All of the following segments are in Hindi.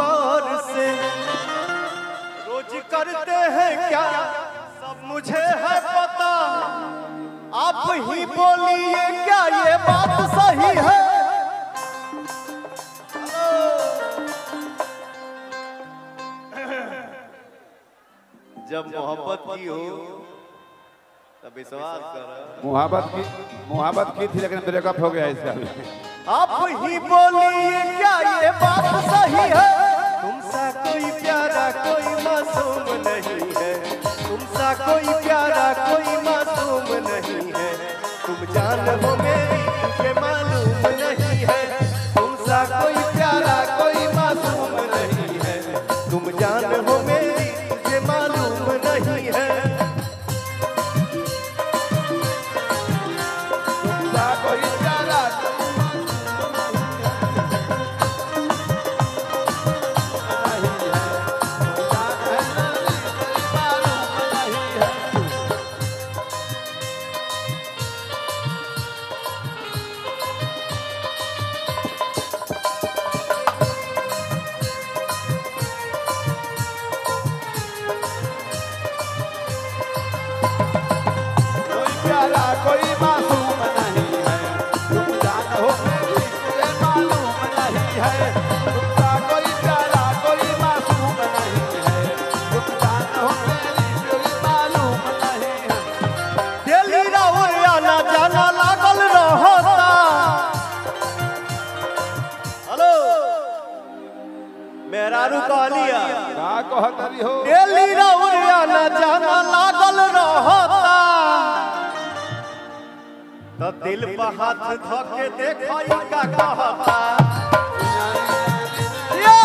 और से। रोज करते हैं क्या? सब मुझे है पता। आप ही बोलिए क्या ये बात सही है? जब मोहब्बत की हो तब विश्वास करो। मुहाबत की मुहाबत की थी, लेकिन ब्रेकअप हो गया इसका। आप ही बोलिए क्या ये बात सही है? तुमसे कोई प्यारा कोई मासूम नहीं है। तुम जानो मेरी मालूम नहीं है। तुमसा कोई प्यारा कोई मासूम नहीं है। तुम जानो मेरी मालूम नहीं है। दिल्ली राउर आना जाना लागल रहता। हेलो। मेरा रुकालिया। का कहतरी हो तो दिल पर हाथ धके देखो का कहता यो!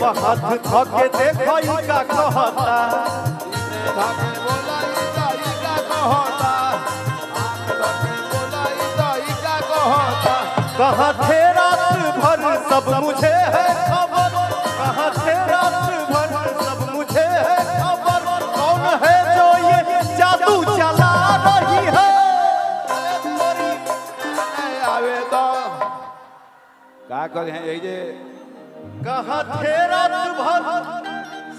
का का हाथ धके देखो का कहता का कर हैं यही जे कहाँ थे रात भर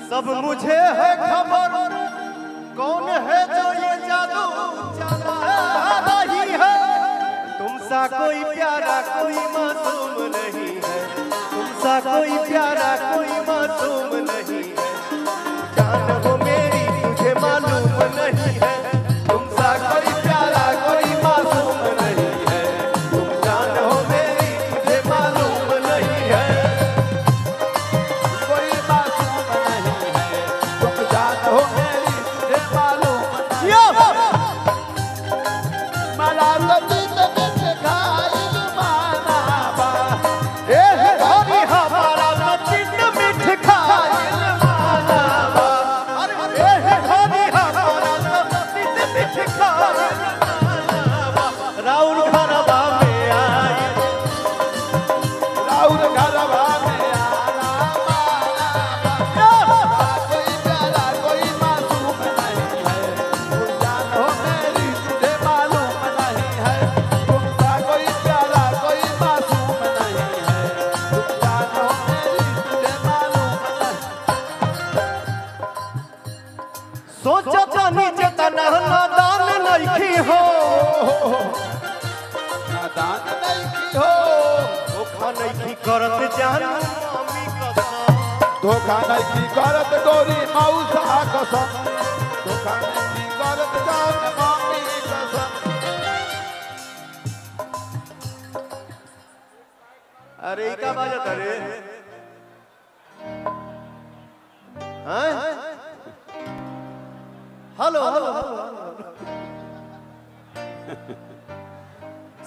सब मुझे है खबर। कौन है जो ये जादू चला रही है? तुमसा कोई प्यारा, कोई मासूम नहीं है। तुमसा कोई प्यारा सोचा जानी जतना नादान नहीं हो। नादान नहीं की हो। धोखा नहीं करत जान। धोखा नहीं करत गोरी मौसा कसम धोखा नहीं की करत जान मामी कसम अरे का बाजत अरे हेलो हेलो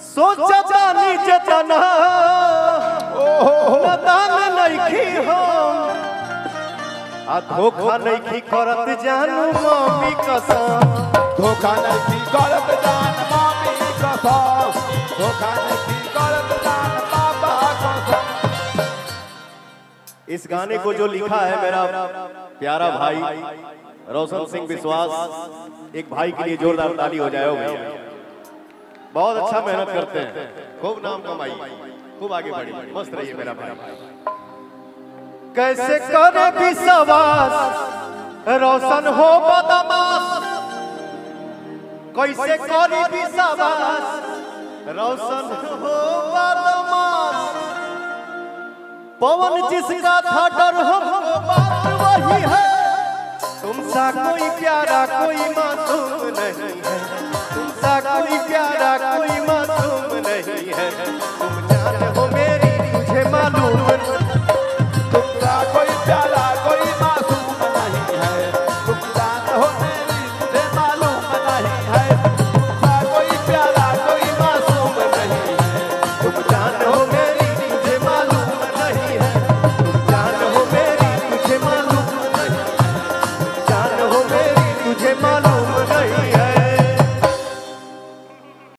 सोच जानी जतना नदान नइखी हो। आ धोखा नइखी करत जानू मम्मी कसम धोखा नहीं की करत जान मामी कसम धोखा नहीं की करत जान बाबा कसम इस गाने को जो लिखा है मेरा प्यारा भाई रोशन सिंह विश्वास एक भाई के लिए जोरदार ताली हो जाए भैया बहुत अच्छा मेहनत करते हैं। खूब नाम कमाई। खूब आगे बढ़ी। मस्त रहिए मेरा भाई। कैसे करे विश्वास रोशन हो बदमाश। कैसे करी विश्वास रोशन हो बदमाश। पवन जिसका था डर हमको बात वही है। तुमसा कोई प्यारा कोई मासूम नहीं है। तुमसा कोई प्यारा कोई